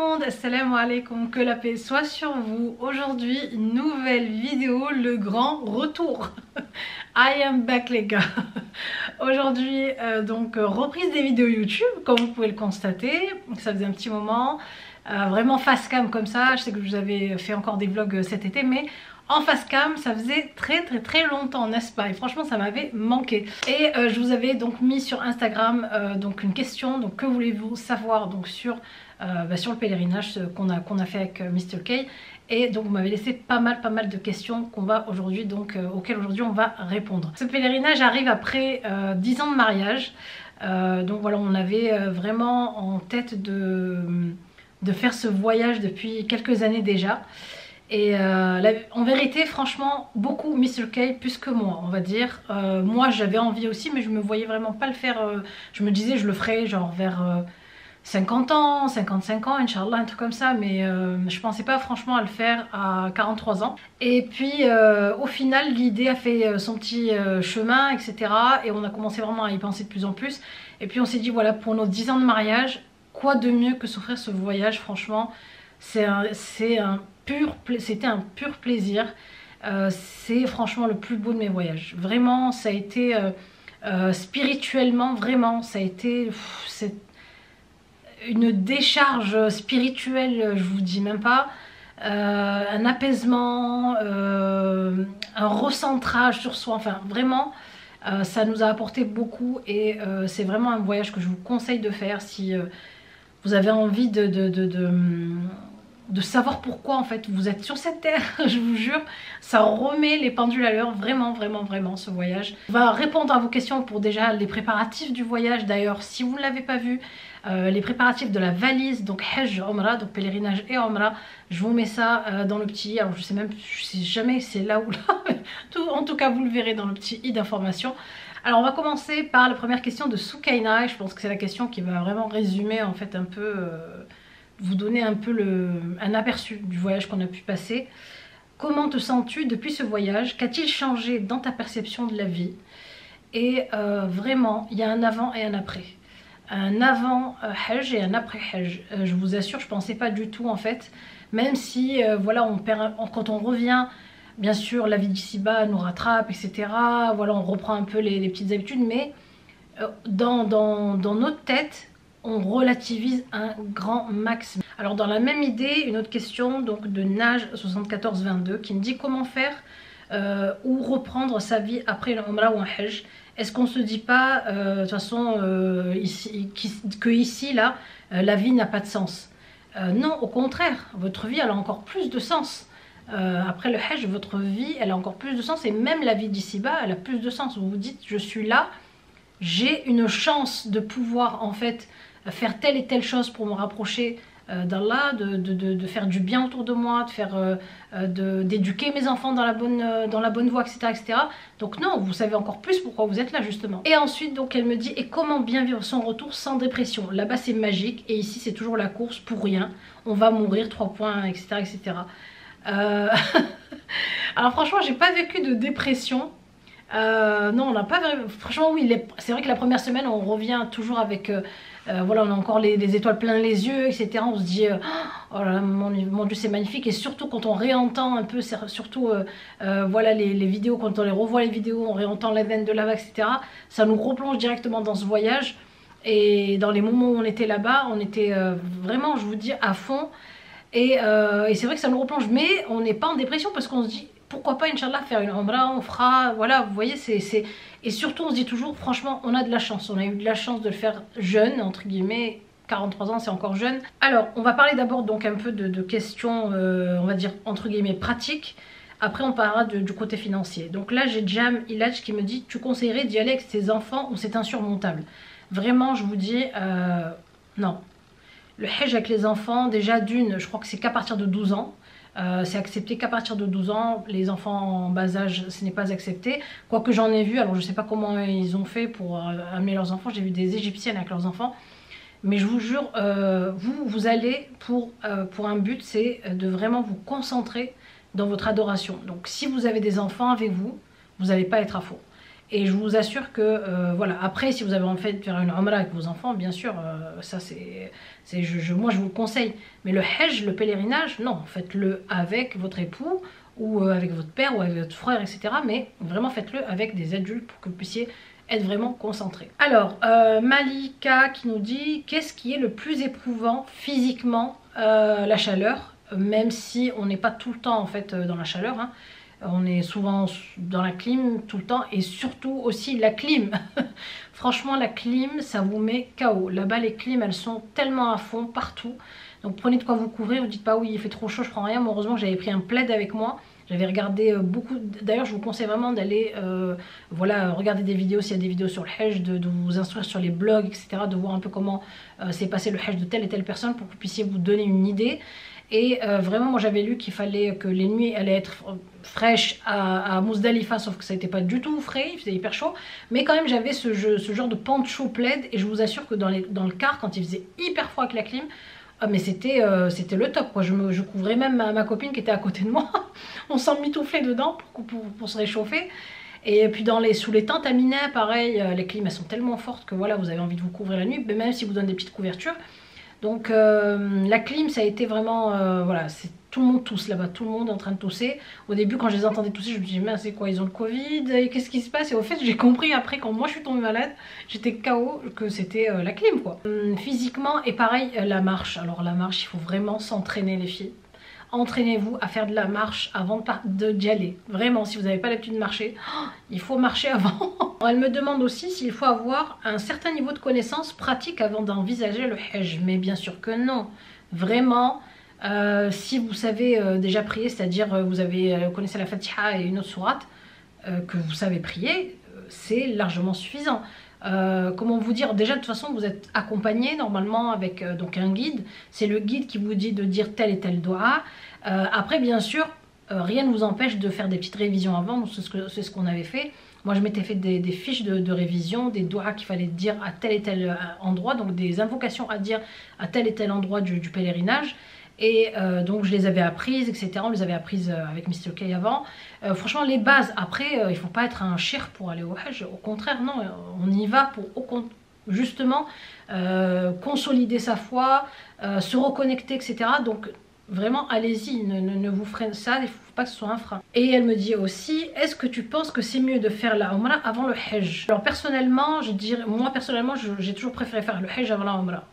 monde, assalamu alaikum, que la paix soit sur vous. Aujourd'hui, nouvelle vidéo, le grand retour. I am back les gars. Aujourd'hui, euh, donc reprise des vidéos YouTube, comme vous pouvez le constater. Ça faisait un petit moment, euh, vraiment face cam comme ça. Je sais que je vous avais fait encore des vlogs cet été, mais en face cam ça faisait très très très longtemps n'est-ce pas? Et franchement ça m'avait manqué et euh, je vous avais donc mis sur Instagram donc une question donc que voulez-vous savoir donc sur euh, bah, le pèlerinage qu'on a, qu'on a fait avec euh, Mr. K? Et donc vous m'avez laissé pas mal pas mal de questions qu'on aujourd'hui donc euh, auxquelles aujourd'hui on va répondre. Ce pèlerinage arrive après 10 ans de mariage. donc voilà on avait vraiment en tête de faire ce voyage depuis quelques années déjà. Et en vérité, franchement, beaucoup Mr. K plus que moi, on va dire. moi, j'avais envie aussi, mais je me voyais vraiment pas le faire. je me disais, je le ferais genre vers 50 ans, 55 ans, Inch'Allah, un truc comme ça, mais euh, je pensais pas franchement à le faire à 43 ans. Et puis euh, au final, l'idée a fait euh, son petit chemin, etc. Et on a commencé vraiment à y penser de plus en plus. Et puis on s'est dit, voilà, pour nos 10 ans de mariage, quoi de mieux que s'offrir ce voyage, franchement, c'est un, un c'était un pur plaisir. c'est franchement le plus beau de mes voyages. Vraiment, ça a été spirituellement, vraiment, ça a été une décharge spirituelle, je vous dis même pas, euh, un apaisement, euh, un recentrage sur soi, enfin vraiment euh, ça nous a apporté beaucoup et c'est vraiment un voyage que je vous conseille de faire si vous avez envie de, de, savoir pourquoi en fait vous êtes sur cette terre, je vous jure, ça remet les pendules à l'heure, vraiment, vraiment, vraiment ce voyage. On va répondre à vos questions pour déjà les préparatifs du voyage, d'ailleurs si vous ne l'avez pas vu, euh, les préparatifs de la valise, donc Hajj, Omra, donc pèlerinage et Omra. Je vous mets ça euh, dans le petit, alors je sais même, je sais jamais c'est là ou là, en tout cas vous le verrez dans le petit i d'information. Alors on va commencer par la première question de Soukaina, je pense que c'est la question qui va vraiment résumer en fait un peu, euh, vous donner un peu le, un aperçu du voyage qu'on a pu passer. Comment te sens-tu depuis ce voyage? Qu'a-t-il changé dans ta perception de la vie? Et vraiment, il y a un avant et un après un avant euh, Hajj et un après Hajj. Euh, je vous assure, je pensais pas du tout en fait. Même si, euh, voilà, on perd, quand on revient, bien sûr, la vie d'ici-bas nous rattrape, etc. Voilà, on reprend un peu les, petites habitudes, mais dans, dans, dans, notre tête, on relativise un grand max. Alors dans la même idée, une autre question donc de Nage 7422 qui me dit comment faire ou reprendre sa vie après le Umrah ou un Hajj. Est-ce qu'on se dit pas, euh, de toute façon, euh, ici, que ici, là, euh, la vie n'a pas de sens? Non, au contraire, votre vie, elle a encore plus de sens. après le Hajj, votre vie, elle a encore plus de sens. Et même la vie d'ici-bas, elle a plus de sens. Vous vous dites, je suis là, j'ai une chance de pouvoir, en fait, faire telle et telle chose pour me rapprocher euh, d'Allah, de, de, faire du bien autour de moi, de faire euh, euh, d'éduquer mes enfants dans la bonne dans la bonne voie, etc., etc. Donc non, vous savez encore plus pourquoi vous êtes là justement. Et ensuite, donc elle me dit et comment bien vivre son retour sans dépression? Là-bas c'est magique et ici c'est toujours la course pour rien. On va mourir, trois points, etc., etc. Alors franchement, j'ai pas vécu de dépression. non, on n'a pas... Franchement, oui, c'est vrai que la première semaine, on revient toujours avec euh, voilà, on a encore les, étoiles plein les yeux, etc. On se dit, euh, oh là là, mon, Dieu, c'est magnifique. Et surtout quand on réentend un peu, surtout euh, voilà les, vidéos, quand on les revoit les vidéos, on réentend la veine de lava, etc. Ça nous replonge directement dans ce voyage. Et dans les moments où on était là-bas, on était vraiment, je vous dis, à fond. Et, c'est vrai que ça nous replonge, mais on n'est pas en dépression parce qu'on se dit, pourquoi pas, Inch'Allah, faire une Umrah, on fera, voilà, vous voyez, c'est... Et surtout, on se dit toujours, franchement, on a de la chance, on a eu de la chance de le faire jeune, entre guillemets, 43 ans, c'est encore jeune. Alors, on va parler d'abord donc un peu de, questions, euh, on va dire, entre guillemets, pratiques. Après, on parlera du côté financier. Donc là, j'ai Jam Ilach qui me dit, tu conseillerais d'y aller avec tes enfants ou c'est insurmontable? Vraiment, je vous dis, euh, non. Le Hajj avec les enfants, déjà d'une, je crois que c'est qu'à partir de 12 ans. Euh, c'est accepté qu'à partir de 12 ans, les enfants en bas âge, ce n'est pas accepté. Quoique j'en ai vu, alors je ne sais pas comment ils ont fait pour euh, amener leurs enfants, j'ai vu des égyptiennes avec leurs enfants. Mais je vous jure, euh, vous, vous allez pour, pour un but, c'est de vraiment vous concentrer dans votre adoration. Donc si vous avez des enfants avec vous, vous n'allez pas être à fond. Et je vous assure que, euh, voilà, après, si vous avez envie de faire une Umrah avec vos enfants, bien sûr, ça c'est, je, moi je vous le conseille. Mais le Hajj, le pèlerinage, non, faites-le avec votre époux ou avec votre père ou avec votre frère, etc. Mais vraiment faites-le avec des adultes pour que vous puissiez être vraiment concentré. Alors, Malika qui nous dit, qu'est-ce qui est le plus éprouvant physiquement La chaleur, même si on n'est pas tout le temps en fait dans la chaleur. Hein. On est souvent dans la clim tout le temps et surtout aussi la clim. Franchement la clim ça vous met KO. Là-bas les clims elles sont tellement à fond partout. Donc prenez de quoi vous couvrir, vous dites pas oui il fait trop chaud je prends rien. heureusement j'avais pris un plaid avec moi. J'avais regardé euh, beaucoup, d'ailleurs je vous conseille vraiment d'aller euh, voilà, regarder des vidéos s'il y a des vidéos sur le Hajj, de, vous instruire sur les blogs, etc. De voir un peu comment euh, s'est passé le Hajj de telle et telle personne pour que vous puissiez vous donner une idée. Et euh, vraiment, moi j'avais lu qu'il fallait que les nuits allaient être fraîches à, à Mousdalifa, sauf que ça n'était pas du tout frais, il faisait hyper chaud. Mais quand même, j'avais ce, genre de chaud plaid, et je vous assure que dans, le car, quand il faisait hyper froid avec la clim, ah, mais c'était euh, c'était le top quoi. Je, couvrais même ma, copine qui était à côté de moi. On s'en mitouflait dedans pour, se réchauffer. Et puis sous les tentes à pareil, euh, les clims elles sont tellement fortes que voilà, vous avez envie de vous couvrir la nuit, même si vous donnez des petites couvertures. Donc euh, la clim, ça a été vraiment, euh, voilà, c'est tout le monde tousse là-bas, tout le monde est en train de tousser. Au début, quand je les entendais tousser, je me disais, mais c'est quoi, ils ont le Covid? Qu'est-ce qui se passe? Et au fait, j'ai compris après, quand moi je suis tombée malade, j'étais KO, que c'était euh, la clim, quoi. Hum, physiquement, et pareil, la marche. Alors la marche, il faut vraiment s'entraîner, les filles entraînez-vous à faire de la marche avant d'y aller. Vraiment, si vous n'avez pas l'habitude de marcher, il faut marcher avant. Elle me demande aussi s'il faut avoir un certain niveau de connaissance pratique avant d'envisager le Hajj. Mais bien sûr que non. Vraiment, euh, si vous savez euh, déjà prier, c'est-à-dire euh, vous avez connaissez la Fatiha et une autre sourate, que vous savez prier, c'est largement suffisant. Comment vous dire Déjà, de toute façon, vous êtes accompagné normalement avec donc un guide. C'est le guide qui vous dit de dire tel et tel doigt. après, bien sûr, rien ne vous empêche de faire des petites révisions avant. C'est ce qu'on avait fait. Moi, je m'étais fait des, fiches de, révision, des doigts qu'il fallait dire à tel et tel euh, endroit, donc des invocations à dire à tel et tel endroit du, pèlerinage. Et euh, donc je les avais apprises, etc. On les avait apprises euh, avec Mr. K avant. franchement, les bases, après, il ne faut pas être un chir pour aller au Hajj. Au contraire, non, on y va pour justement consolider sa foi, se reconnecter, etc. Donc Vraiment, allez-y, ne, vous freinez ça, il ne faut pas que ce soit un frein. Et elle me dit aussi, est-ce que tu penses que c'est mieux de faire la Umrah avant le Hajj? Alors personnellement, moi personnellement, j'ai toujours préféré faire le Hajj avant la Umrah.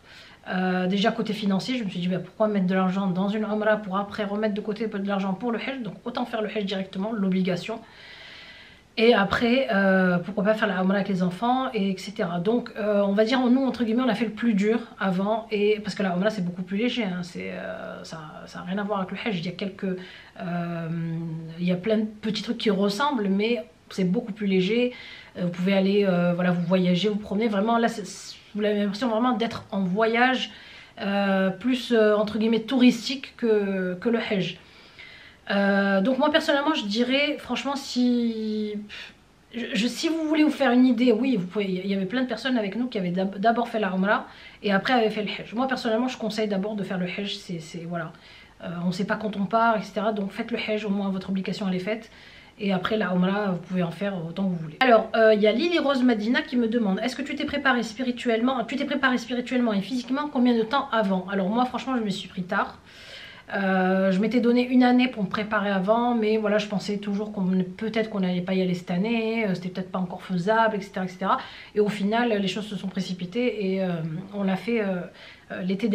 Euh, déjà côté financier, je me suis dit bah, pourquoi mettre de l'argent dans une Umrah pour après remettre de côté de l'argent pour le Hajj, donc autant faire le Hajj directement, l'obligation. Et après, euh, pourquoi pas faire la Umrah avec les enfants, et etc. Donc, euh, on va dire, nous, entre guillemets, on a fait le plus dur avant, et parce que la Umrah, c'est beaucoup plus léger, hein, ça n'a rien à voir avec le Hajj. Il y a quelques... plein de petits trucs qui ressemblent, mais c'est beaucoup plus léger. vous pouvez aller, voilà, vous voyager, vous promener. Vraiment, là, vous avez l'impression vraiment d'être en voyage, plus, entre guillemets, touristique que, que le Hajj. Euh, donc moi personnellement je dirais franchement si je, si vous voulez vous faire une idée oui vous pouvez il y avait plein de personnes avec nous qui avaient d'abord fait la Umrah et après avaient fait le Hajj. Moi personnellement je conseille d'abord de faire le Hajj c'est voilà. Euh, on ne sait pas quand on part etc donc faites le Hajj au moins votre obligation elle est faite et après la Umrah vous pouvez en faire autant que vous voulez alors euh, il y a Lily Rose Madina qui me demande est-ce que tu t'es préparé spirituellement tu t'es préparé spirituellement et physiquement combien de temps avant? Alors moi franchement je me suis pris tard euh, je m'étais donné une année pour me préparer avant, mais voilà, je pensais toujours qu'on peut-être qu'on n'allait pas y aller cette année, euh, c'était peut-être pas encore faisable, etc., etc. Et au final, les choses se sont précipitées et on l'a fait l'été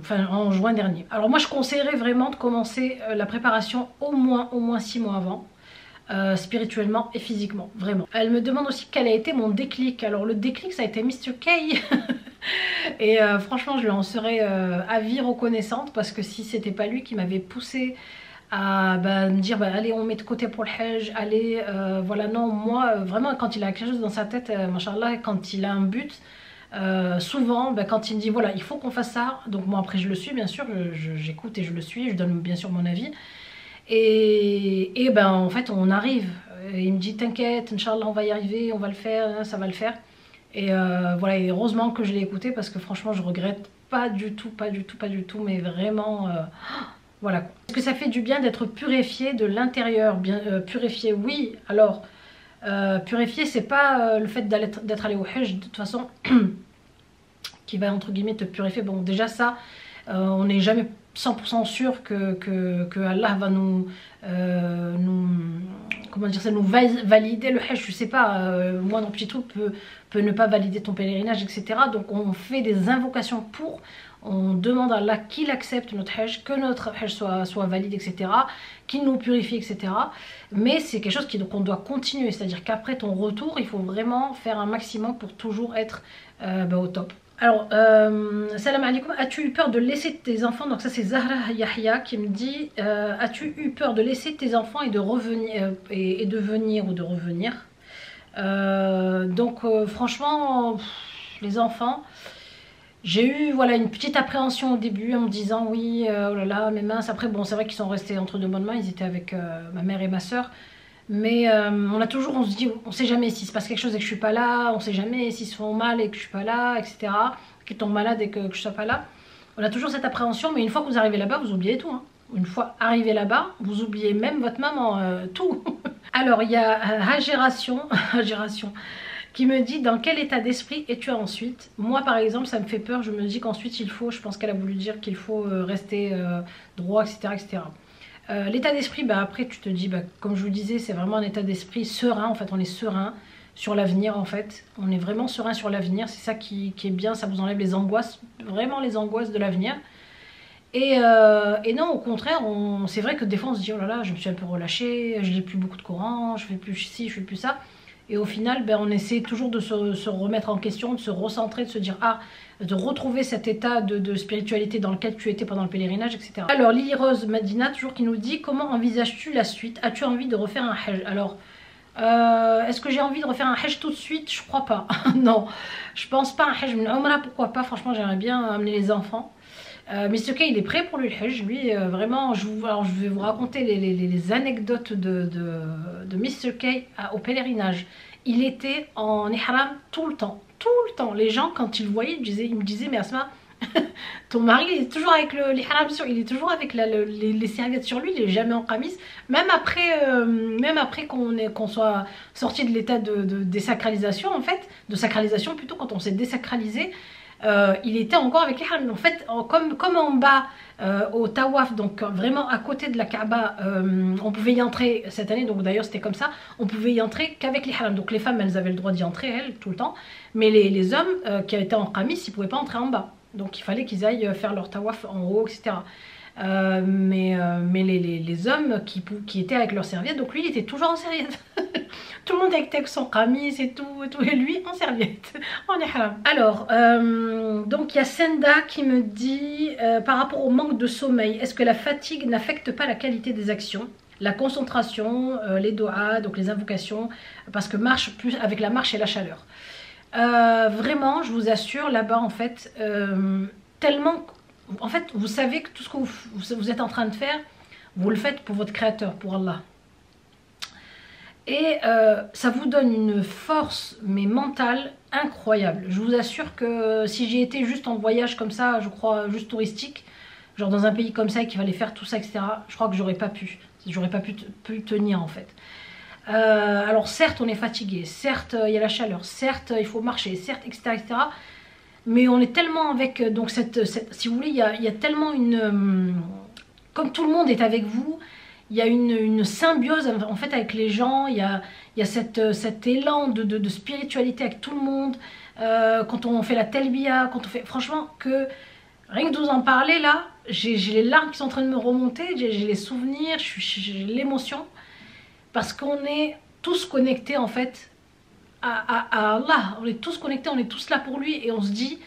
enfin en juin dernier. Alors moi, je conseillerais vraiment de commencer la préparation au moins, au moins six mois avant. Spirituellement et physiquement, vraiment. Elle me demande aussi quel a été mon déclic. Alors le déclic ça a été Mr. K Et euh, franchement, je lui en serais euh, à vie reconnaissante parce que si c'était pas lui qui m'avait poussé à bah, me dire bah, allez on met de côté pour le Hajj, allez euh, voilà non moi vraiment quand il a quelque chose dans sa tête machallah quand il a un but souvent bah, quand il me dit voilà il faut qu'on fasse ça donc moi après je le suis bien sûr j'écoute et je le suis je donne bien sûr mon avis et, ben en fait on arrive il me dit t'inquiète Inch'Allah on va y arriver on va le faire ça va le faire et euh, voilà, et heureusement que je l'ai écouté parce que franchement, je regrette pas du tout, pas du tout, pas du tout, mais vraiment, euh, voilà. Est-ce que ça fait du bien d'être purifié de l'intérieur Bien euh, purifié, oui. Alors, purifier, c'est pas le fait d'être allé au Hajj, de toute façon, qui va entre guillemets te purifier. Bon, déjà ça, on n'est jamais 100% sûr que, Allah va nous, nous comment dire nous valider le Hajj. Je sais pas, moi dans Petit Trou peut, ne pas valider ton pèlerinage, etc. Donc on fait des invocations pour on demande à Allah qu'il accepte notre hajj, que notre hajj soit, soit valide, etc., qu'il nous purifie, etc. Mais c'est quelque chose qu'on doit continuer, c'est-à-dire qu'après ton retour, il faut vraiment faire un maximum pour toujours être euh, bah, au top. Alors, euh, salam alaikum, as-tu eu peur de laisser tes enfants? Donc ça c'est Zahra Yahya qui me dit euh, As-tu eu peur de laisser tes enfants et de revenir et, de venir ou de revenir? Donc franchement, les enfants, j'ai eu voilà une petite appréhension au début en me disant oui, euh, oh là là, mes mains. Après, bon, c'est vrai qu'ils sont restés entre deux bonnes mains, ils étaient avec euh, ma mère et ma soeur. Mais euh, on a toujours, on se dit, on sait jamais s'il se passe quelque chose et que je suis pas là, on sait jamais s'ils se font mal et que je suis pas là, etc. Qu'ils tombent malades et que, je je sois pas là. On a toujours cette appréhension, mais une fois que vous arrivez là-bas, vous oubliez tout. Hein. Une fois arrivé là-bas, vous oubliez même votre maman, tout. Alors, il y a Hagération, Hagération qui me dit dans quel état d'esprit es-tu ensuite? Moi par exemple ça me fait peur, je me dis qu'ensuite il faut, je pense qu'elle a voulu dire qu'il faut euh, rester euh, droit, etc. etc. Euh, l'état d'esprit, bah, après tu te dis, bah, comme je vous disais, c'est vraiment un état d'esprit serein, en fait on est serein sur l'avenir en fait. On est vraiment serein sur l'avenir, c'est ça qui, est bien, ça vous enlève les angoisses, vraiment les angoisses de l'avenir. Et, non, au contraire, c'est vrai que des fois on se dit, oh là là, je me suis un peu relâchée, je lis plus beaucoup de Coran, je fais plus ci, je fais plus ça. Et au final, ben, on essaie toujours de se, remettre en question, de se recentrer, de se dire ah, de retrouver cet état de, spiritualité dans lequel tu étais pendant le pèlerinage, etc. Alors Lily Rose Madina, toujours qui nous dit comment envisages-tu la suite? As-tu envie de refaire un hajj? Alors, euh, est-ce que j'ai envie de refaire un hajj tout de suite? Je crois pas. non, je pense pas un hajj. Umrah, pourquoi pas? Franchement, j'aimerais bien amener les enfants. Euh, Mr. K, il est prêt pour le Hajj. Lui, euh, vraiment, je, vais vous raconter les, anecdotes de, de, Mr. K au pèlerinage. Il était en ihram tout le temps. Tout le temps. Les gens, quand ils le voyaient, ils, me disaient Mais Asma, ton mari il est toujours avec l'ihram sur, il est toujours avec les, serviettes sur lui, il est jamais en camis. Même après, euh, après qu'on soit sorti de l'état de, désacralisation, en fait, de sacralisation plutôt, quand on s'est désacralisé, euh, il était encore avec l'ihram. En fait, comme, comme en bas euh, au Tawaf, donc vraiment à côté de la Kaaba, euh, on pouvait y entrer cette année, donc d'ailleurs c'était comme ça, on pouvait y entrer qu'avec l'ihram. Donc les femmes, elles avaient le droit d'y entrer, elles, tout le temps, mais les, hommes qui étaient en qamis, ils ne pouvaient pas entrer en bas. Donc il fallait qu'ils aillent faire leur Tawaf en haut, etc. mais mais les, hommes qui, étaient avec leur serviette, donc lui il était toujours en serviette. Tout le monde avec son camis et tout, et lui en serviette, en ihram. Alors, euh, donc il y a Senda qui me dit, euh, par rapport au manque de sommeil, est-ce que la fatigue n'affecte pas la qualité des actions? La concentration, euh, les doigts, donc les invocations, parce que marche plus avec la marche et la chaleur. vraiment, je vous assure, là-bas, en fait, tellement... En fait, vous savez que tout ce que vous êtes en train de faire, vous le faites pour votre créateur, pour Allah. Et euh, ça vous donne une force, mais mentale, incroyable. Je vous assure que si j'ai été juste en voyage comme ça, je crois juste touristique, genre dans un pays comme ça qui fallait faire tout ça, etc., je crois que j'aurais pas pu. J'aurais pas pu, tenir en fait. Euh, alors certes, on est fatigué, certes, il y a la chaleur, certes, il faut marcher, certes, etc., etc., mais on est tellement avec, donc cette, si vous voulez, il y, a, y a tellement une... Comme tout le monde est avec vous, il y a une, symbiose en fait avec les gens, il y a, y a cette, cet élan de, de, spiritualité avec tout le monde. Euh, quand on fait la telbia, quand on fait... Franchement, que rien que de vous en parler là, j'ai les larmes qui sont en train de me remonter, j'ai les souvenirs, j'ai l'émotion. Parce qu'on est tous connectés en fait à, à, Allah. On est tous connectés, on est tous là pour lui et on se dit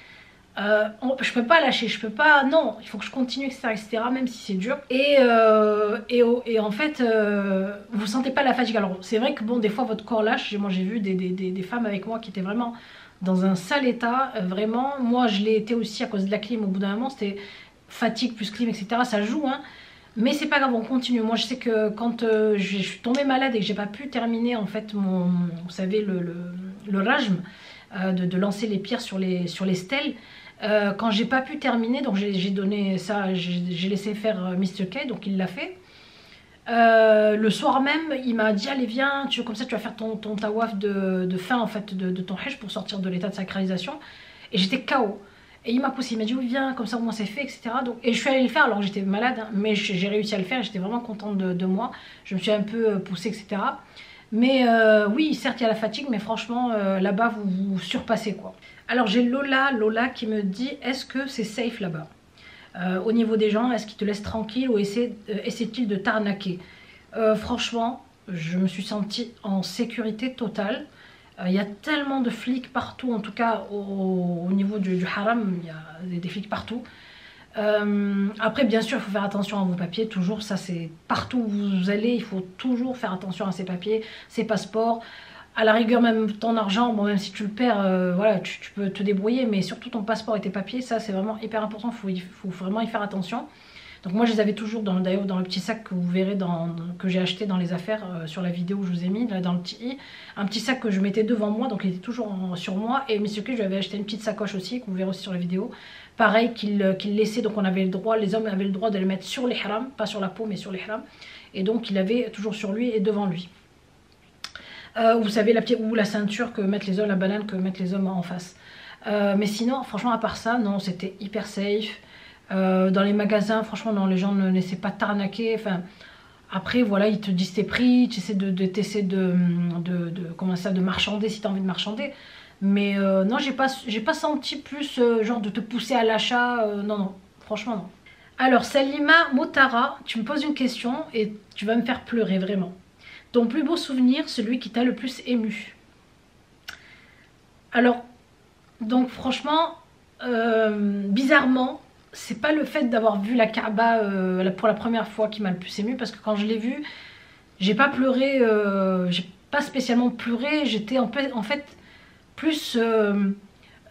euh, je peux pas lâcher, je peux pas, non, il faut que je continue, etc., etc., même si c'est dur. Et, euh, et, en fait, euh, vous sentez pas la fatigue. Alors, c'est vrai que bon, des fois, votre corps lâche. Moi, j'ai vu des, des, des, femmes avec moi qui étaient vraiment dans un sale état, euh, vraiment. Moi, je l'ai été aussi à cause de la clim au bout d'un moment, c'était fatigue plus clim, etc., ça joue, hein. Mais c'est pas grave, on continue. Moi, je sais que quand je suis tombée malade et que j'ai pas pu terminer, en fait, mon, vous savez, le, le, le rajm, de, de, lancer les pierres sur les, sur les stèles, euh, quand j'ai pas pu terminer, donc j'ai donné ça, j'ai laissé faire euh, Mr. K, donc il l'a fait. le soir même, il m'a dit allez viens, tu, comme ça tu vas faire ton, ton tawaf de, fin en fait de, ton hajj pour sortir de l'état de sacralisation. Et j'étais KO. Et il m'a poussé, il m'a dit oui viens, comme ça au moins c'est fait, etc. Donc, et je suis allée le faire alors j'étais malade, hein, mais j'ai réussi à le faire, j'étais vraiment contente de, moi. Je me suis un peu poussée, etc. Mais euh, oui, certes il y a la fatigue, mais franchement euh, là-bas vous vous surpassez quoi. Alors j'ai Lola, Lola qui me dit est-ce que c'est safe là-bas? Euh, Au niveau des gens, est-ce qu'ils te laissent tranquille ou essaient-ils de t'arnaquer? Franchement, je me suis sentie en sécurité totale. Il y a tellement de flics partout, en tout cas au, niveau du, haram, il y a des, flics partout. Euh, après, bien sûr, il faut faire attention à vos papiers, toujours, ça c'est partout où vous allez, il faut toujours faire attention à ces papiers, ces passeports. À la rigueur, même ton argent, bon, même si tu le perds, euh, voilà, tu, peux te débrouiller, mais surtout ton passeport et tes papiers, ça c'est vraiment hyper important, il faut, vraiment y faire attention. Donc moi je les avais toujours dans, d'ailleurs dans le petit sac que vous verrez dans, que j'ai acheté dans les affaires euh, sur la vidéo où je vous ai mis, là dans le petit i. Un petit sac que je mettais devant moi, donc il était toujours sur moi. Et monsieur que je lui avais acheté une petite sacoche aussi, que vous verrez aussi sur la vidéo. Pareil qu'il euh, laissait, donc on avait le droit, les hommes avaient le droit de le mettre sur les haram, pas sur la peau mais sur les haram. Et donc il avait toujours sur lui et devant lui. Euh, vous savez la ou la ceinture que mettent les hommes, la banane que mettent les hommes en face. mais sinon, franchement, à part ça, non, c'était hyper safe. Euh, dans les magasins, franchement, non, les gens ne laissaient pas t'arnaquer. Enfin, après, voilà, ils te disent tes prix, tu essaies de, de, de, de, comment ça, de marchander si tu as envie de marchander. Mais euh, non, j'ai pas, pas senti plus euh, genre de te pousser à l'achat. non, non, franchement, non. Alors, Salima Motara, tu me poses une question et tu vas me faire pleurer vraiment. Ton plus beau souvenir, celui qui t'a le plus ému Alors, donc franchement, bizarrement, c'est pas le fait d'avoir vu la Kaaba euh, pour la première fois qui m'a le plus ému parce que quand je l'ai vu, j'ai pas pleuré, euh, j'ai pas spécialement pleuré, j'étais en, fait plus euh,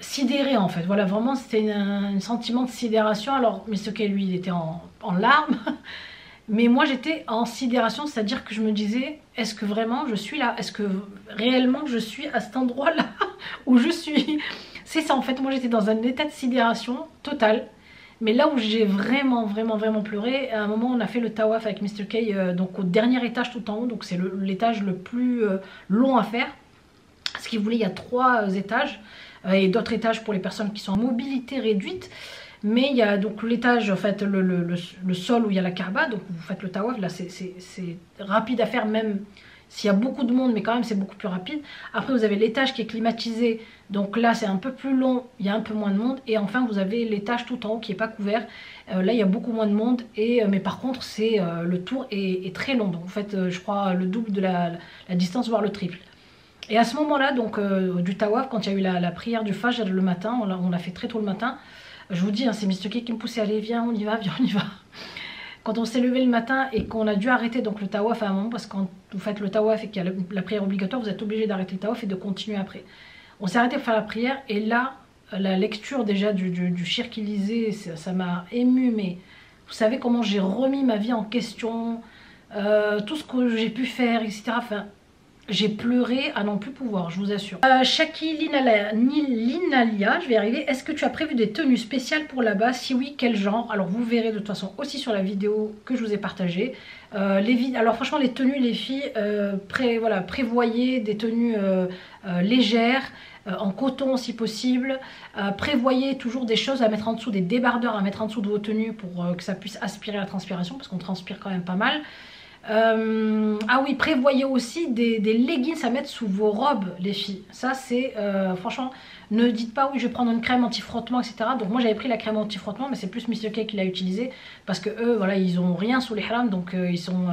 sidérée en fait. Voilà, vraiment c'était un, sentiment de sidération. Alors, mais ce qu'est lui, il était en, en larmes. Mais moi j'étais en sidération, c'est-à-dire que je me disais, est-ce que vraiment je suis là? Est-ce que réellement je suis à cet endroit-là où je suis? C'est ça en fait, moi j'étais dans un état de sidération totale. Mais là où j'ai vraiment, vraiment, vraiment pleuré, à un moment on a fait le tawaf avec Mr. K, euh, donc au dernier étage tout en haut, donc c'est l'étage le, plus euh, long à faire. Ce qu'il voulait, il y a trois euh, étages et d'autres étages pour les personnes qui sont en mobilité réduite. Mais il y a donc l'étage, en fait, le, le, sol où il y a la Kaaba, donc vous faites le tawaf, là c'est rapide à faire même s'il y a beaucoup de monde, mais quand même c'est beaucoup plus rapide. Après vous avez l'étage qui est climatisé, donc là c'est un peu plus long, il y a un peu moins de monde. Et enfin vous avez l'étage tout en haut qui n'est pas couvert. Euh, là il y a beaucoup moins de monde, et, euh, mais par contre euh, le tour est, très long. Donc vous faites je crois le double de la, distance, voire le triple. Et à ce moment-là, donc du Tawaf, quand il y a eu la, prière du Fajr le matin, on l'a fait très tôt le matin, je vous dis, hein, c'est Mr. qui me poussait, allez viens, on y va, viens, on y va. Quand on s'est levé le matin et qu'on a dû arrêter donc le tawaf à un moment, parce que quand vous faites le tawaf et qu'il y a la prière obligatoire, vous êtes obligé d'arrêter le tawaf et de continuer après. On s'est arrêté pour faire la prière et là, la lecture déjà du, du, du shir qu'il lisait, ça m'a ému, mais vous savez comment j'ai remis ma vie en question, euh, tout ce que j'ai pu faire, etc. j'ai pleuré à non plus pouvoir, je vous assure. Euh, Shaki Linalia, je vais arriver. Est-ce que tu as prévu des tenues spéciales pour là-bas? Si oui, quel genre? Alors vous verrez de toute façon aussi sur la vidéo que je vous ai partagée. Euh, alors franchement les tenues les filles, euh, voilà, prévoyez des tenues euh, légères, en coton si possible. prévoyez toujours des choses à mettre en dessous, des débardeurs à mettre en dessous de vos tenues pour que ça puisse aspirer la transpiration parce qu'on transpire quand même pas mal. Euh, ah oui, prévoyez aussi des, leggings à mettre sous vos robes, les filles. Ça, c'est euh, franchement, ne dites pas oui, je vais prendre une crème anti-frottement, etc. Donc moi, j'avais pris la crème anti-frottement, mais c'est plus Mr. K qui l'a utilisé parce que eux, voilà, ils ont rien sous les haram, donc euh, ils sont,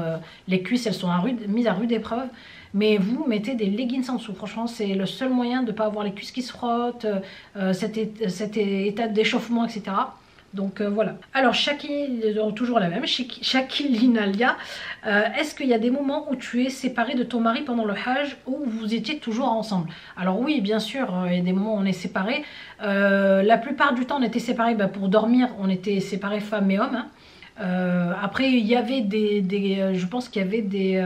les cuisses, elles sont à mises à rude épreuve. Mais vous mettez des leggings en dessous. Franchement, c'est le seul moyen de ne pas avoir les cuisses qui se frottent, cet état d'échauffement, etc. Donc euh, voilà. Alors euh, toujours la même, Shakilinalia, euh, est-ce qu'il y a des moments où tu es séparé de ton mari pendant le Hajj ou vous étiez toujours ensemble? Alors oui, bien sûr, il y a des moments où on est séparés. la plupart du temps, on était séparés bah, pour dormir, on était séparés femmes et hommes. Hein. après, il y avait des, je pense qu'il y avait des,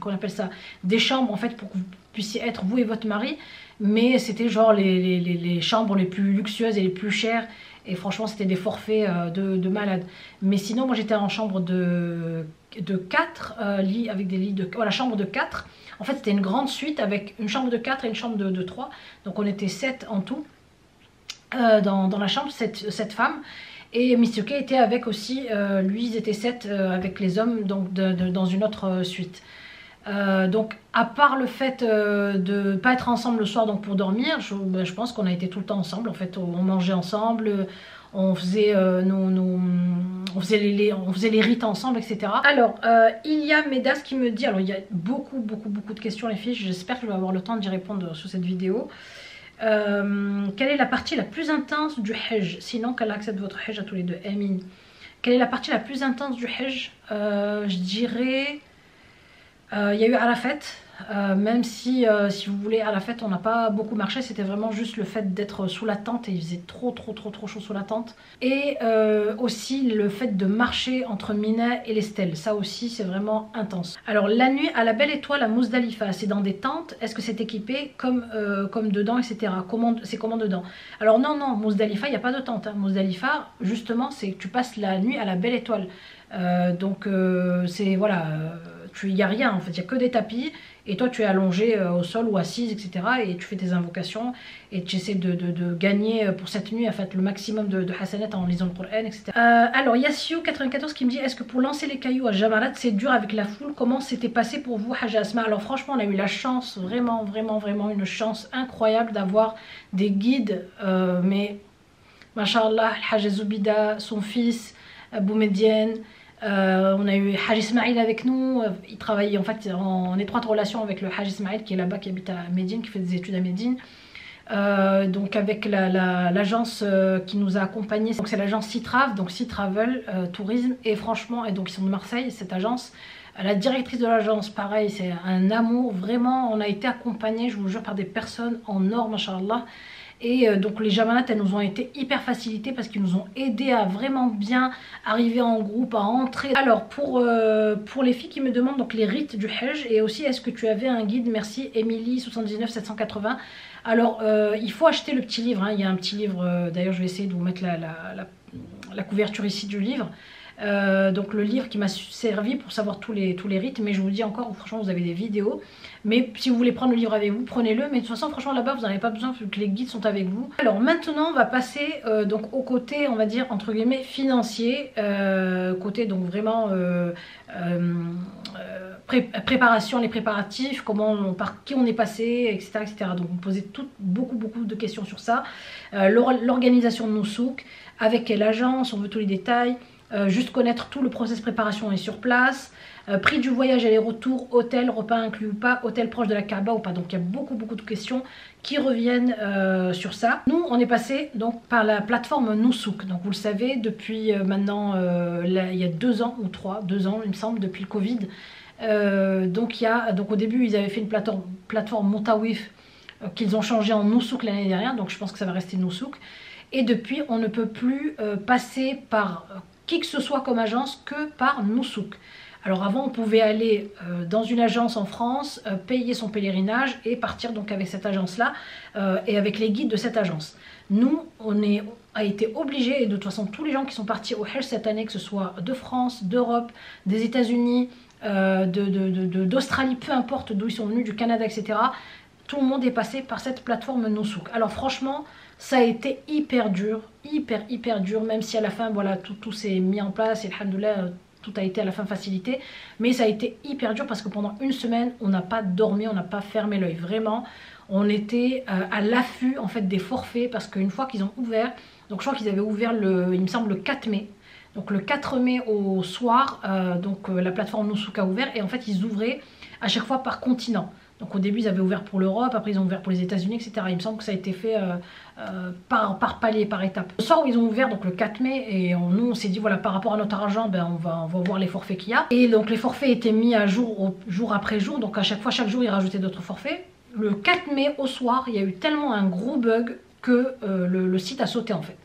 qu'on appelle ça, des chambres en fait pour que vous puissiez être vous et votre mari, mais c'était genre les, chambres les plus luxueuses et les plus chères Et franchement, c'était des forfaits de, de malade. Mais sinon, moi j'étais en chambre de, de 4 lits avec des lits de. Voilà, chambre de 4. En fait, c'était une grande suite avec une chambre de 4 et une chambre de, de 3. Donc on était 7 en tout. dans, dans, la chambre, cette, cette femme. Et Mistyuke était avec aussi, euh, lui ils étaient sept euh, avec les hommes donc dans une autre euh, donc à part le fait de ne pas être ensemble le soir donc pour dormir, je, ben, je pense qu'on a été tout le temps ensemble. En fait, on mangeait ensemble, on faisait, nos, on faisait, les, rites ensemble, etc. Alors, il y a Medas qui me dit, alors il y a beaucoup, beaucoup, beaucoup de questions les filles, j'espère que je vais avoir le temps d'y répondre sur cette vidéo. Euh, quelle est la partie la plus intense du Hajj? Sinon, qu'elle accepte votre Hajj à tous les deux. Amin. Quelle est la partie la plus intense du Hajj? Euh, Je dirais... Euh, il y a eu Arafat. Euh, même si, euh, si vous voulez, à la fête, on n'a pas beaucoup marché. C'était vraiment juste le fait d'être sous la tente et il faisait trop, trop, trop, trop chaud sous la tente. Et euh, aussi le fait de marcher entre Mina et les stèles. Ça aussi, c'est vraiment intense. Alors, la nuit à la Belle Étoile à Mousdalifa, c'est dans des tentes. Est-ce que c'est équipé comme, comme dedans, etc. C'est comment dedans? Alors, non, non, Mousdalifa, il n'y a pas de tente. Hein. Mousdalifa, justement, c'est que tu passes la nuit à la Belle Étoile. donc, c'est voilà il n'y a rien en fait, il n'y a que des tapis et toi tu es allongé euh, au sol ou assise etc et tu fais tes invocations et tu essaies de, gagner euh, pour cette nuit en fait le maximum de, de en lisant le Coran etc. Euh, alors Yassio94 qui me dit est-ce que pour lancer les cailloux à Jamarat c'est dur avec la foule? Comment c'était passé pour vous Hajj Asma? Alors franchement on a eu la chance vraiment vraiment vraiment une chance incroyable d'avoir des guides mais Mashallah Hajj Zubida son fils Boumedienne euh, on a eu Haj Ismail avec nous, euh, il travaillait en fait en, étroite relation avec le Haj Ismail qui est là-bas, qui habite à Médine, qui fait des études à Médine. Euh, donc avec l'agence qui nous a accompagnés, c'est l'agence Citrav, donc Citravel Tourisme, et franchement, et donc ils sont de Marseille, cette agence, la directrice de l'agence, pareil, c'est un amour, vraiment, on a été accompagnés, je vous jure, par des personnes en or, machallah, et euh, donc les jamanates, elles nous ont été hyper facilitées parce qu'ils nous ont aidé à vraiment bien arriver en groupe, à entrer. Alors pour, euh, pour les filles qui me demandent donc les rites du Hajj et aussi est-ce que tu avais un guide, merci Émilie 79 780. Alors euh, il faut acheter le petit livre, hein. il y a un petit livre, d'ailleurs je vais essayer de vous mettre la, la couverture ici du livre. Euh, donc le livre qui m'a servi pour savoir tous les, tous les rites. Mais je vous dis encore, franchement, vous avez des vidéos. Mais si vous voulez prendre le livre avec vous, prenez-le. Mais de toute façon, franchement, là-bas, vous n'en avez pas besoin vu que les guides sont avec vous. Alors maintenant, on va passer euh, donc au côté, on va dire, entre guillemets, financier. Euh, côté donc vraiment préparation, les préparatifs, comment par qui on est passé, etc. etc. Donc vous posez beaucoup, beaucoup de questions sur ça. L'organisation de nos souks, avec quelle agence, on veut tous les détails. Euh, juste connaître tout le process préparation est sur place. Euh, prix du voyage et les retours, hôtel, repas inclus ou pas, hôtel proche de la Kaaba ou pas. Donc il y a beaucoup beaucoup de questions qui reviennent euh, sur ça. Nous on est passé donc par la plateforme Nousouk. Donc vous le savez depuis maintenant il y a deux ans ou trois, deux ans il me semble depuis le Covid. donc il y a donc au début ils avaient fait une plateforme, plateforme Montawif qu'ils ont changé en Nousouk l'année dernière. Donc je pense que ça va rester Nousouk. Et depuis, on ne peut plus passer par qui que ce soit comme agence que par Nousouk. Alors avant, on pouvait aller euh, dans une agence en France, euh, payer son pèlerinage et partir donc avec cette agence-là euh, et avec les guides de cette agence. Nous, on est, a été obligés, et de toute façon tous les gens qui sont partis au Hajj cette année, que ce soit de France, d'Europe, des États-Unis, d'Australie, de, peu importe d'où ils sont venus, du Canada, etc., tout le monde est passé par cette plateforme Nousouk. Alors franchement, ça a été hyper dur, hyper hyper dur, même si à la fin, voilà, tout, tout s'est mis en place et alhamdoulilah, tout a été à la fin facilité. Mais ça a été hyper dur parce que pendant une semaine, on n'a pas dormi, on n'a pas fermé l'œil. Vraiment, on était euh, à l'affût en fait des forfaits parce qu'une fois qu'ils ont ouvert, donc je crois qu'ils avaient ouvert le, il me semble le 4 mai. Donc le 4 mai au soir, euh, donc euh, la plateforme Nusuka a ouvert et en fait ils ouvraient à chaque fois par continent. Donc au début ils avaient ouvert pour l'Europe, après ils ont ouvert pour les États-Unis, etc. Il me semble que ça a été fait euh, euh, par, par palier, par étape. Le soir où ils ont ouvert, donc le 4 mai, et nous on s'est dit voilà par rapport à notre argent, ben, on, va, voir les forfaits qu'il y a. Et donc les forfaits étaient mis à jour jour après jour, donc à chaque fois, chaque jour ils rajoutaient d'autres forfaits. Le 4 mai au soir, il y a eu tellement un gros bug que euh, le, site a sauté en fait.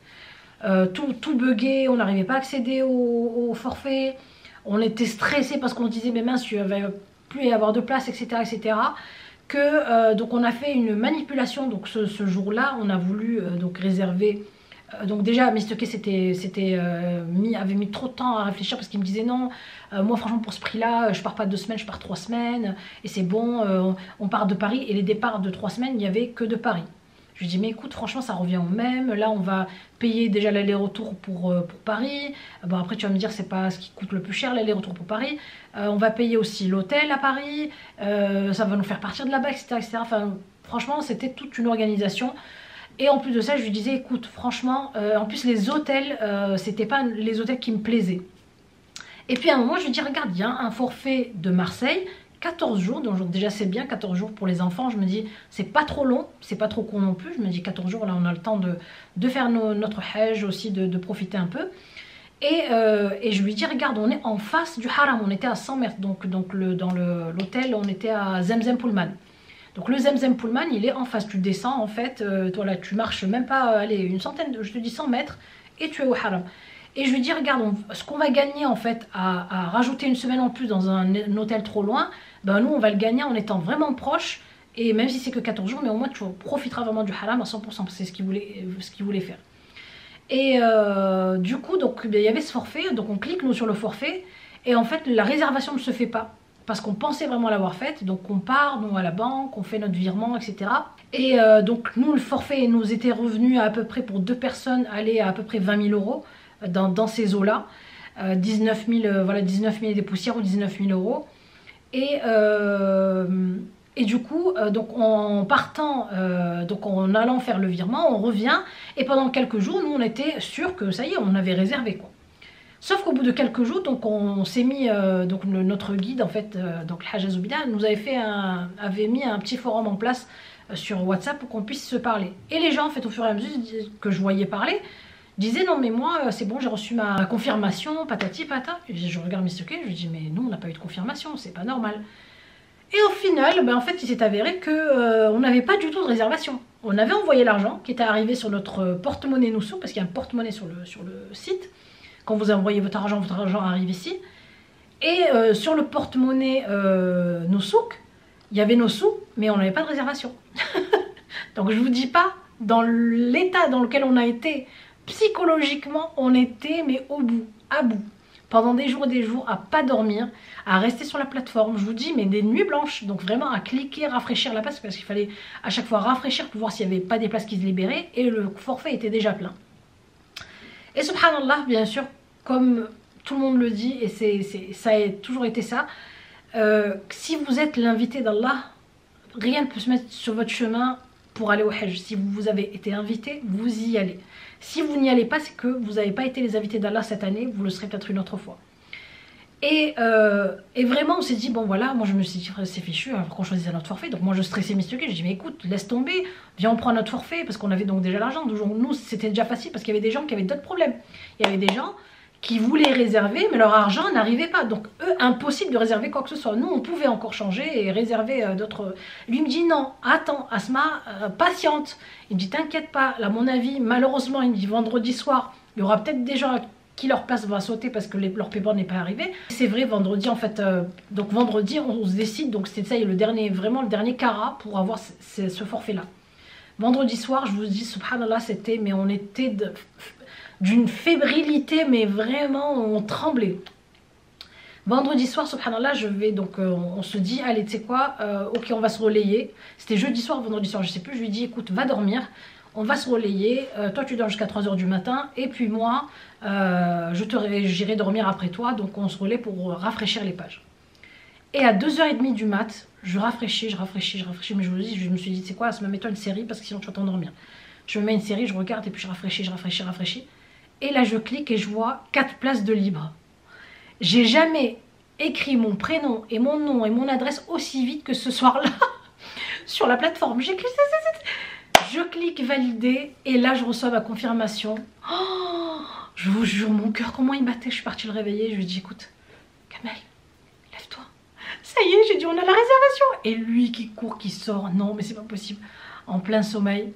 tout, tout bugué, on n'arrivait pas à accéder au, au forfait. On était stressé parce qu'on disait mais mince, tu avais plus avoir de place, etc. etc. Que, euh, donc on a fait une manipulation, donc ce, jour-là, on a voulu euh, donc réserver Euh, donc déjà. K c'était, c'était, mis, avait mis trop de temps à réfléchir parce qu'il me disait non, moi franchement pour ce prix-là, je pars pas deux semaines, je pars trois semaines, et c'est bon, on part de Paris, et les départs de trois semaines, il n'y avait que de Paris. Je lui dis mais écoute franchement ça revient au même, là on va payer déjà l'aller-retour pour, pour, Paris, bon après tu vas me dire c'est pas ce qui coûte le plus cher l'aller-retour pour Paris, on va payer aussi l'hôtel à Paris, ça va nous faire partir de là-bas etc., etc. Enfin franchement c'était toute une organisation et en plus de ça, je lui disais, écoute, franchement, euh, en plus les hôtels, euh, c'était pas les hôtels qui me plaisaient. Et puis à un moment, je lui dis, regarde, il y a un forfait de Marseille, 14 jours, donc déjà c'est bien, 14 jours pour les enfants, je me dis, c'est pas trop long, c'est pas trop con non plus, je me dis 14 jours, là on a le temps de, faire notre hajj aussi, de, profiter un peu. Et, euh, et, je lui dis, regarde, on est en face du haram, on était à 100 mètres, donc, dans l'hôtel, on était à Zemzem Pullman. Donc le Zemzem Pullman, il est en face. Tu descends en fait, euh, toi là, tu marches même pas, allez, une centaine, je te dis 100 mètres, et tu es au haram. Et je lui dis, regarde, ce qu'on va gagner en fait à, rajouter une semaine en plus dans un, hôtel trop loin, ben nous on va le gagner en étant vraiment proche. Et même si c'est que 14 jours, mais au moins tu profiteras vraiment du haram à 100%. C'est ce qu'il voulait, ce voulait faire. Et euh, du coup, ben, il y avait ce forfait, donc on clique nous sur le forfait, et en fait la réservation ne se fait pas parce qu'on pensait vraiment l'avoir faite. Donc on part, nous à la banque, on fait notre virement, etc. Et euh, donc nous, le forfait nous était revenu à, peu près pour deux personnes, aller à peu près 20 000 euros dans, ces eaux-là. 19 000, voilà, 19 000 des poussières ou 19 000 euros. Et, euh, et du coup, euh, donc en partant, donc en allant faire le virement, on revient. Et pendant quelques jours, nous, on était sûr que ça y est, on avait réservé quoi. Sauf qu'au bout de quelques jours, donc on s'est mis, euh, donc notre guide en fait, euh, Hajj nous avait fait avait mis un petit forum en place euh, sur WhatsApp pour qu'on puisse se parler. Et les gens en fait au fur et à mesure que je voyais parler, disaient non mais moi c'est bon j'ai reçu ma confirmation, patati patata. Et je regarde Mr. K, je lui dis mais nous on n'a pas eu de confirmation, c'est pas normal. Et au final, ben, en fait, il s'est avéré que on n'avait pas du tout de réservation. On avait envoyé l'argent qui était arrivé sur notre porte-monnaie Noussou, parce qu'il y a un porte-monnaie sur le, sur le site. Quand vous envoyez votre argent, votre argent arrive ici. Et euh, sur le porte-monnaie euh, Nosouk, il y avait nos sous, mais on n'avait pas de réservation. Donc je vous dis pas, dans l'état dans lequel on a été, psychologiquement, on était mais au bout, à bout. Pendant des jours et des jours, à pas dormir, à rester sur la plateforme. Je vous dis, mais des nuits blanches. Donc vraiment à cliquer, rafraîchir la place, parce qu'il fallait à chaque fois rafraîchir pour voir s'il n'y avait pas des places qui se libéraient. Et le forfait était déjà plein. Et subhanallah, bien sûr, comme tout le monde le dit, et c'est ça a toujours été ça, euh, si vous êtes l'invité d'Allah, rien ne peut se mettre sur votre chemin pour aller au Hajj. Si vous avez été invité, vous y allez. Si vous n'y allez pas, c'est que vous n'avez pas été les invités d'Allah cette année, vous le serez peut-être une autre fois. Et, euh, vraiment, on s'est dit, bon voilà, moi je me suis dit, c'est fichu, alors qu'on choisisse notre forfait. Donc moi je stressais Mr. K, je dis, mais écoute, laisse tomber, viens on prend notre forfait, parce qu'on avait donc déjà l'argent. Nous, c'était déjà facile, parce qu'il y avait des gens qui avaient d'autres problèmes. Il y avait des gens qui voulaient réserver, mais leur argent n'arrivait pas. Donc eux, impossible de réserver quoi que ce soit. Nous, on pouvait encore changer et réserver euh, d'autres... Lui me dit, non, attends, Asma, euh, patiente. Il me dit, t'inquiète pas, là, mon avis, malheureusement, il me dit, vendredi soir, il y aura peut-être des gens qui leur place va sauter parce que leur paiement n'est pas arrivé. C'est vrai, vendredi, en fait, euh, donc vendredi, on, se décide, donc c'était ça, le dernier, vraiment le dernier cara pour avoir ce, forfait-là. Vendredi soir, je vous dis, subhanallah, c'était, mais on était d'une fébrilité, mais vraiment, on tremblait. Vendredi soir, subhanallah, je vais donc, euh, on se dit, allez, tu sais quoi, euh, ok, on va se relayer. C'était jeudi soir, vendredi soir, je sais plus, je lui dis, écoute, va dormir on va se relayer, euh, toi tu dors jusqu'à 3h du matin, et puis moi, euh, j'irai dormir après toi, donc on se relaie pour rafraîchir les pages. Et à 2h30 du mat, je rafraîchis, je rafraîchis, je rafraîchis, mais je, dis, je me suis dit, c'est quoi, ça me met-toi une série, parce que sinon tu vas t'endormir. Je me mets une série, je regarde, et puis je rafraîchis, je rafraîchis, je rafraîchis. Et là je clique et je vois 4 places de libre. J'ai jamais écrit mon prénom et mon nom et mon adresse aussi vite que ce soir-là sur la plateforme. J'ai cliqué, je clique valider et là je reçois ma confirmation. Oh, je vous jure, mon cœur, comment il battait. Je suis partie le réveiller. Je lui dis écoute, Kamel, lève-toi. Ça y est, j'ai dit on a la réservation. Et lui qui court, qui sort. Non, mais c'est pas possible. En plein sommeil.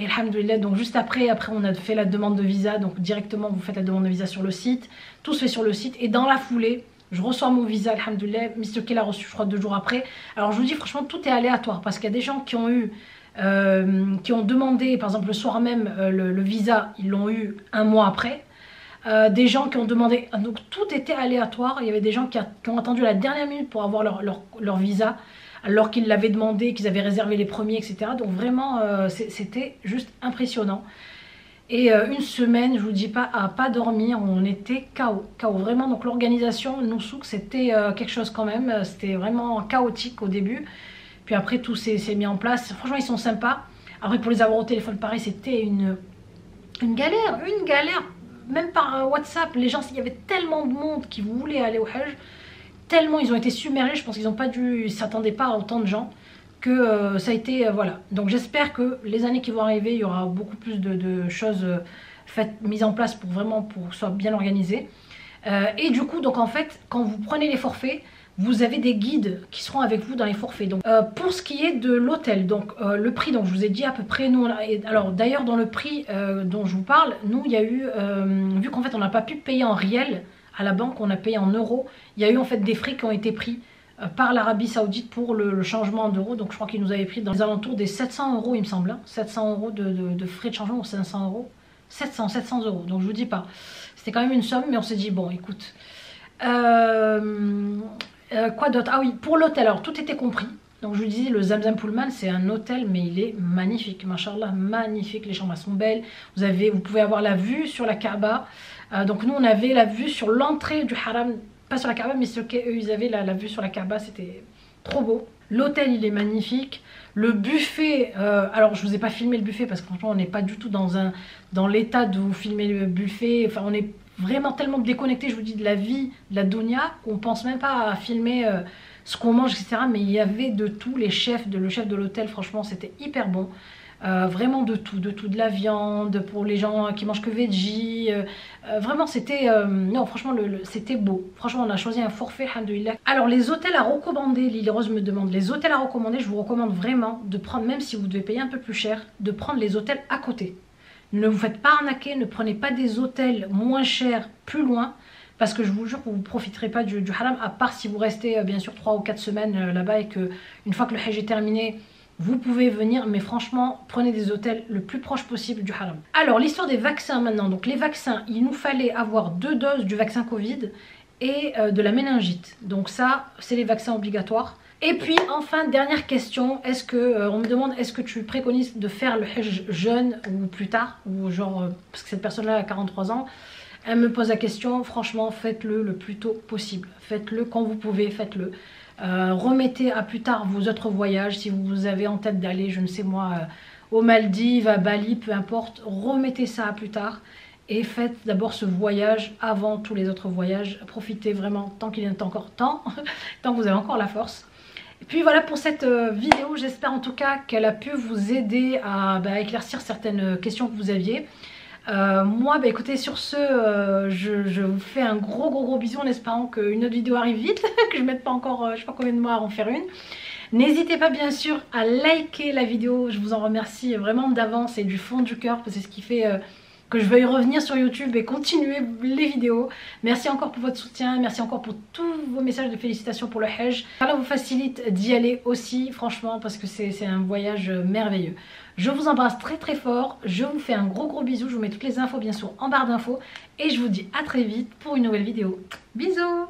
Et alhamdoulilah, donc juste après, après on a fait la demande de visa. Donc directement, vous faites la demande de visa sur le site. Tout se fait sur le site. Et dans la foulée, je reçois mon visa, alhamdoulilah. Mr. K l'a reçu, je crois, deux jours après. Alors je vous dis, franchement, tout est aléatoire. Parce qu'il y a des gens qui ont eu qui ont demandé, par exemple le soir même, le, visa, ils l'ont eu un mois après. des gens qui ont demandé, donc tout était aléatoire, il y avait des gens qui, ont attendu la dernière minute pour avoir leur, leur visa, alors qu'ils l'avaient demandé, qu'ils avaient réservé les premiers, etc. Donc vraiment, c'était juste impressionnant. Et euh, une semaine, je vous dis pas, à pas dormir, on était chaos, chaos vraiment. Donc l'organisation, nous souk, c'était euh, quelque chose quand même. C'était vraiment chaotique au début. Puis après, tout s'est mis en place. Franchement, ils sont sympas. Après, pour les avoir au téléphone, pareil, c'était une, une galère, une galère. Même par euh, WhatsApp, les gens, il y avait tellement de monde qui voulait aller au Hajj, tellement ils ont été submergés, je pense qu'ils n'ont pas dû, s'attendaient pas à autant de gens que euh, ça a été, euh, voilà. Donc j'espère que les années qui vont arriver, il y aura beaucoup plus de, choses euh, faites, mises en place pour vraiment pour soit bien organisé. et du coup, donc en fait, quand vous prenez les forfaits, vous avez des guides qui seront avec vous dans les forfaits. Donc, pour ce qui est de l'hôtel, donc le prix, donc je vous ai dit à peu près, nous, alors d'ailleurs dans le prix dont je vous parle, nous il y a eu, vu qu'en fait on n'a pas pu payer en réel à la banque, on a payé en euros, il y a eu en fait des frais qui ont été pris euh, par l'Arabie Saoudite pour le, changement d'euros. Donc je crois qu'ils nous avaient pris dans les alentours des 700 euros, il me semble. 700 hein. euros de, frais de changement ou 500 euros 700, 700 euros. Donc je vous dis pas. C'était quand même une somme, mais on s'est dit, bon, écoute. Euh, euh, quoi d'autre? Ah oui, pour l'hôtel, alors tout était compris. Donc je vous disais, le Zamzam Pullman, c'est un hôtel, mais il est magnifique. Machallah, magnifique. Les chambres sont belles. Vous, avez, vous pouvez avoir la vue sur la Kaaba. Donc nous, on avait la vue sur l'entrée du haram pas sur la Kaaba, mais eux ils avaient la, vue sur la Kaaba, c'était trop beau. L'hôtel il est magnifique. Le buffet, euh, alors je vous ai pas filmé le buffet parce que franchement on n'est pas du tout dans, un, dans l'état vous filmer le buffet. Enfin on est vraiment tellement déconnecté, je vous dis, de la vie de la Donia qu'on pense même pas à filmer euh, ce qu'on mange, etc. Mais il y avait de tout, les chefs, de, le chef de l'hôtel, franchement c'était hyper bon. Euh, vraiment de tout, de tout, de la viande, pour les gens qui mangent que veggie. Euh, euh, vraiment, c'était... non, franchement, c'était beau. Franchement, on a choisi un forfait, alhamdoulilah. Alors, les hôtels à recommander, Lily Rose me demande, les hôtels à recommander, je vous recommande vraiment de prendre, même si vous devez payer un peu plus cher, de prendre les hôtels à côté. Ne vous faites pas arnaquer, ne prenez pas des hôtels moins chers plus loin parce que je vous jure que vous ne profiterez pas du, haram, à part si vous restez bien sûr 3 ou 4 semaines là-bas et que une fois que le hajj est terminé, vous pouvez venir, mais franchement, prenez des hôtels le plus proche possible du haram. Alors, l'histoire des vaccins maintenant. Donc, les vaccins, il nous fallait avoir deux doses du vaccin Covid et euh, de la méningite. Donc ça, c'est les vaccins obligatoires. Et puis enfin, dernière question, est-ce que euh, on me demande est-ce que tu préconises de faire le Hajj jeune ou plus tard ou genre euh, parce que cette personne-là a 43 ans, elle me pose la question, franchement, faites-le le plus tôt possible. Faites-le quand vous pouvez, faites-le. Euh, remettez à plus tard vos autres voyages. Si vous avez en tête d'aller, je ne sais moi, euh, aux Maldives, à Bali, peu importe. Remettez ça à plus tard. Et faites d'abord ce voyage avant tous les autres voyages. Profitez vraiment tant qu'il y a encore temps, tant que vous avez encore la force. Et puis voilà pour cette euh, vidéo. J'espère en tout cas qu'elle a pu vous aider à bah, éclaircir certaines questions que vous aviez. Euh, moi, bah, écoutez, sur ce, euh, je, vous fais un gros gros gros bisou en espérant qu'une autre vidéo arrive vite, que je mette pas encore, euh, je sais pas combien de mois à en faire une. N'hésitez pas bien sûr à liker la vidéo, je vous en remercie vraiment d'avance et du fond du cœur, parce que c'est ce qui fait que je veuille revenir sur YouTube et continuer les vidéos. Merci encore pour votre soutien, merci encore pour tous vos messages de félicitations pour le Hajj. Ça vous facilite d'y aller aussi, franchement, parce que c'est un voyage merveilleux. Je vous embrasse très très fort, je vous fais un gros gros bisou, je vous mets toutes les infos bien sûr en barre d'infos et je vous dis à très vite pour une nouvelle vidéo. Bisous